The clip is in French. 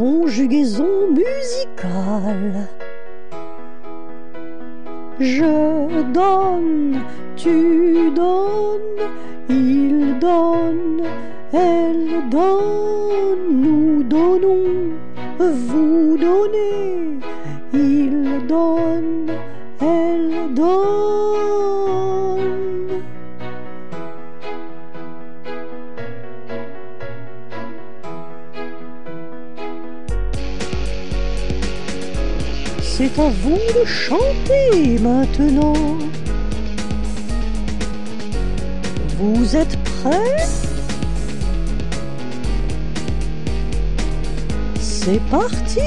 conjugaison musicale. Je donne, tu donnes, il donne, elle donne, nous donnons, vous donnez, il donne, elle donne. C'est à vous de chanter maintenant. Vous êtes prêts? C'est parti